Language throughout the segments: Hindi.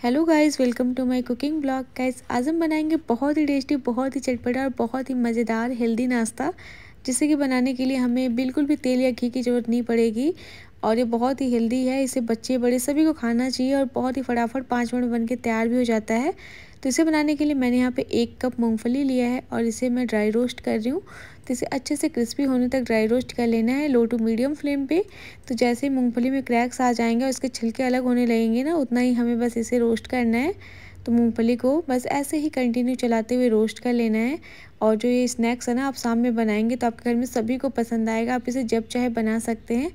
Hello guys welcome to my cooking blog guys आज हम बनाएँगे बहुत ही टेस्टी बहुत ही चटपटा और बहुत ही मज़ेदार हेल्दी नाश्ता, जिसे कि बनाने के लिए हमें बिल्कुल भी तेल या घी की ज़रूरत नहीं पड़ेगी। और ये बहुत ही हेल्दी है, इसे बच्चे, बड़े सभी को खाना चाहिए और बहुत ही फटाफट पाँच मिनट बन के तैयार भी हो जाता है। तो इसे बनाने के लिए मैंने यहाँ पे एक कप मूंगफली लिया है और इसे मैं ड्राई रोस्ट कर रही हूँ। तो इसे अच्छे से क्रिस्पी होने तक ड्राई रोस्ट कर लेना है लो टू मीडियम फ्लेम पे। तो जैसे ही मूँगफली में क्रैक्स आ जाएँगे और इसके छिलके अलग होने लगेंगे ना, उतना ही हमें बस इसे रोस्ट करना है। तो मूंगफली को बस ऐसे ही कंटिन्यू चलाते हुए रोस्ट कर लेना है। और जो ये स्नैक्स है ना, आप शाम में बनाएँगे तो आपके घर में सभी को पसंद आएगा। आप इसे जब चाहे बना सकते हैं।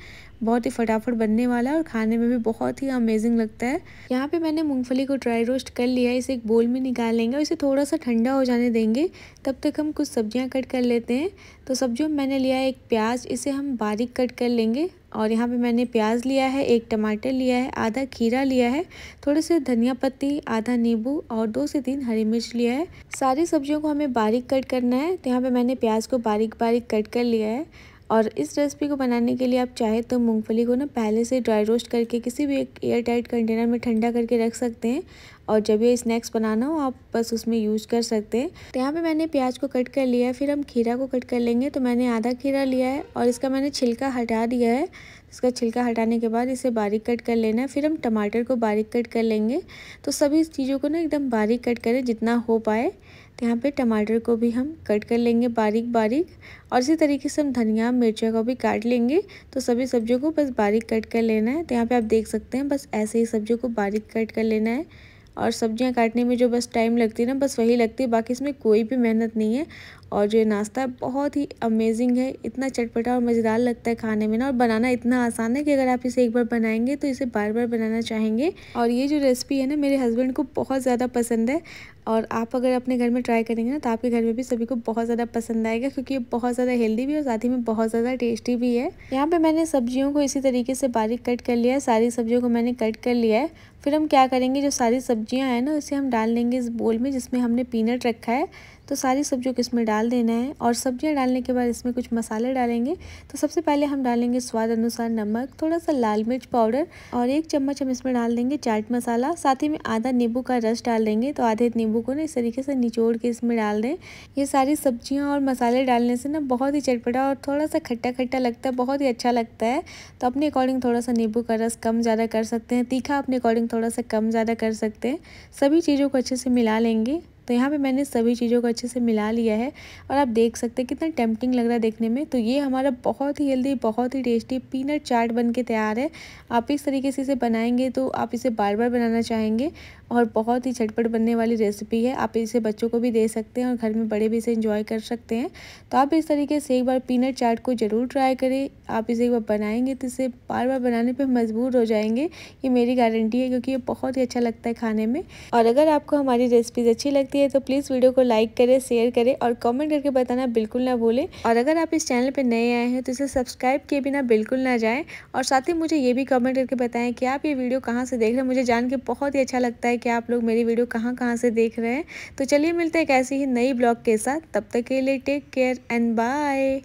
बहुत ही फटाफट बनने वाला है और खाने में भी बहुत ही अमेजिंग लगता है। यहाँ पे मैंने मूंगफली को ड्राई रोस्ट कर लिया है, इसे एक बोल में निकाल लेंगे और इसे थोड़ा सा ठंडा हो जाने देंगे। तब तक हम कुछ सब्ज़ियाँ कट कर लेते हैं। तो सब्जियों में मैंने लिया है एक प्याज, इसे हम बारीक कट कर लेंगे और यहाँ पे मैंने प्याज लिया है, एक टमाटर लिया है, आधा खीरा लिया है, थोड़े से धनिया पत्ती, आधा नींबू और दो से तीन हरी मिर्च लिया है। सारी सब्जियों को हमें बारीक कट करना है। तो यहाँ पे मैंने प्याज को बारीक बारीक कट कर लिया है। और इस रेसिपी को बनाने के लिए आप चाहे तो मूंगफली को ना पहले से ड्राई रोस्ट करके किसी भी एक एयर टाइट कंटेनर में ठंडा करके रख सकते हैं। और जब ये स्नैक्स बनाना हो, आप बस उसमें यूज़ कर सकते हैं। तो यहाँ पे मैंने प्याज को कट कर लिया है, फिर हम खीरा को कट कर लेंगे। तो मैंने आधा खीरा लिया है और इसका मैंने छिलका हटा दिया है। इसका छिलका हटाने के बाद इसे बारीक कट कर लेना है। फिर हम टमाटर को बारीक कट कर लेंगे। तो सभी चीज़ों को ना एकदम बारीक कट करें जितना हो पाए। तो यहाँ पे टमाटर को भी हम कट कर लेंगे बारीक बारीक और इसी तरीके से हम धनिया, मिर्चा को भी काट लेंगे। तो सभी सब्जियों को बस बारीक कट कर लेना है। तो यहाँ पे आप देख सकते हैं, बस ऐसे ही सब्जियों को बारीक कट कर लेना है। और सब्ज़ियाँ काटने में जो बस टाइम लगती है ना, बस वही लगती है। बाकी इसमें कोई भी मेहनत नहीं है। और जो नाश्ता बहुत ही अमेजिंग है। इतना चटपटा और मज़ेदार लगता है खाने में ना। और बनाना इतना आसान है कि अगर आप इसे एक बार बनाएँगे तो इसे बार बार बनाना चाहेंगे। और ये जो रेसिपी है ना, मेरे हस्बैंड को बहुत ज़्यादा पसंद है। और आप अगर अपने घर में ट्राई करेंगे ना तो आपके घर में भी सभी को बहुत ज़्यादा पसंद आएगा, क्योंकि ये बहुत ज़्यादा हेल्दी भी है और साथ ही में बहुत ज़्यादा टेस्टी भी है। यहाँ पे मैंने सब्जियों को इसी तरीके से बारीक कट कर लिया है, सारी सब्जियों को मैंने कट कर लिया है। फिर हम क्या करेंगे, जो सारी सब्ज़ियाँ हैं ना, उसे हम डाल लेंगे इस बोल में, जिसमें हमने पीनट रखा है। तो सारी सब्जियों को इसमें डाल देना है और सब्ज़ियाँ डालने के बाद इसमें कुछ मसाले डालेंगे। तो सबसे पहले हम डालेंगे स्वाद अनुसार नमक थोड़ा सा लाल मिर्च पाउडर और एक चम्मच हम इसमें डाल देंगे चाट मसाला। साथ ही में आधा नींबू का रस डाल देंगे तो आधे नींबू को ना इस तरीके से निचोड़ के इसमें डाल दें। ये सारी सब्ज़ियाँ और मसाले डालने से ना बहुत ही चटपटा और थोड़ा सा खट्टा खट्टा लगता है, बहुत ही अच्छा लगता है। तो अपने अकॉर्डिंग थोड़ा सा नींबू का रस कम ज़्यादा कर सकते हैं, तीखा अपने अकॉर्डिंग थोड़ा सा कम ज़्यादा कर सकते हैं। सभी चीज़ों को अच्छे से मिला लेंगे। तो यहाँ पे मैंने सभी चीज़ों को अच्छे से मिला लिया है और आप देख सकते हैं कितना टेम्पटिंग लग रहा है देखने में। तो ये हमारा बहुत ही हेल्दी, बहुत ही टेस्टी पीनट चाट बन के तैयार है। आप इस तरीके से इसे बनाएँगे तो आप इसे बार बार बनाना चाहेंगे और बहुत ही झटपट बनने वाली रेसिपी है। आप इसे बच्चों को भी दे सकते हैं और घर में बड़े भी इसे इंजॉय कर सकते हैं। तो आप इस तरीके से एक बार पीनट चाट को ज़रूर ट्राई करें। आप इसे एक बार बनाएँगे तो इसे बार बार बनाने पर मजबूर हो जाएँगे। ये मेरी गारंटी है क्योंकि ये बहुत ही अच्छा लगता है खाने में। और अगर आपको हमारी रेसिपीज़ अच्छी लगती है तो प्लीज़ वीडियो को लाइक करें शेयर करें और कमेंट करके बताना बिल्कुल ना भूलें। और अगर आप इस चैनल पर नए आए हैं तो इसे सब्सक्राइब किए बिना बिल्कुल ना जाएँ। और साथ ही मुझे ये भी कमेंट करके बताएँ कि आप ये वीडियो कहाँ से देख रहे हैं। मुझे जान के बहुत ही अच्छा लगता है कि आप लोग मेरी वीडियो कहाँ कहाँ से देख रहे हैं। तो चलिए मिलते हैं एक ऐसी ही नई ब्लॉग के साथ। तब तक के लिए टेक केयर एंड बाय